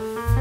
Bye.